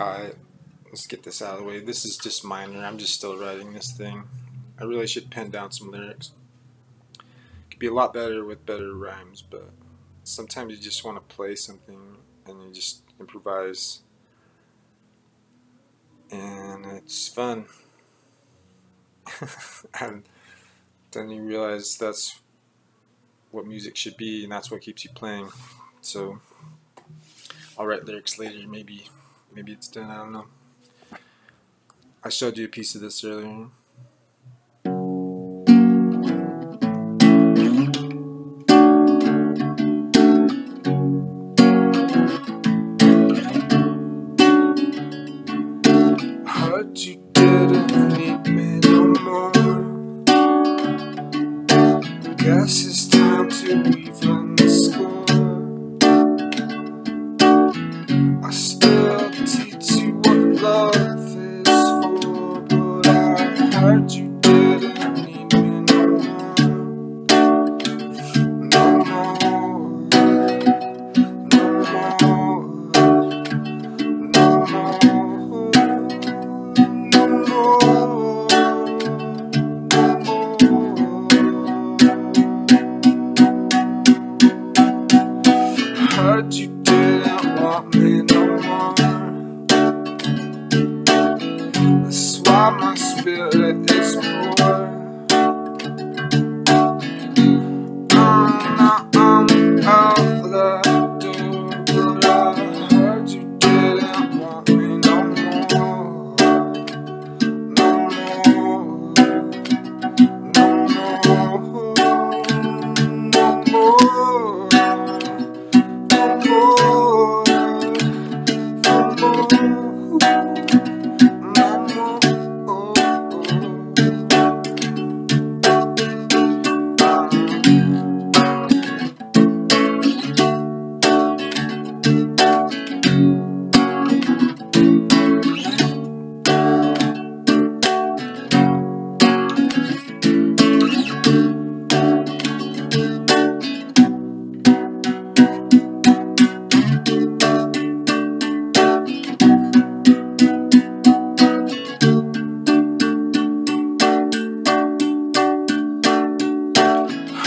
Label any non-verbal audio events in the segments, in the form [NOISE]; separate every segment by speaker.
Speaker 1: Alright, let's get this out of the way. This is just minor. I'm just still writing this thing. I really should pen down some lyrics. Could be a lot better with better rhymes, but sometimes you just want to play something and you just improvise. And it's fun. [LAUGHS] and then you realize that's what music should be and that's what keeps you playing. So I'll write lyrics later, maybe maybe it's done, I don't know. I showed you a piece of this earlier. Didn't need me no more. Want me no more. That's why my spirit is poor.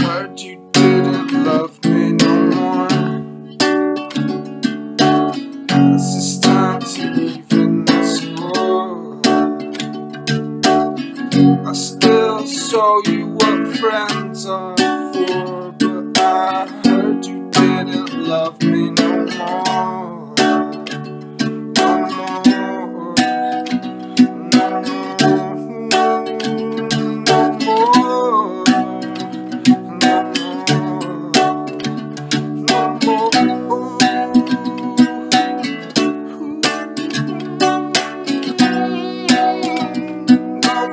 Speaker 1: Heard you didn't love me no more. Guess it's time to even the score. I still show you what friends are for, but I heard you didn't love me no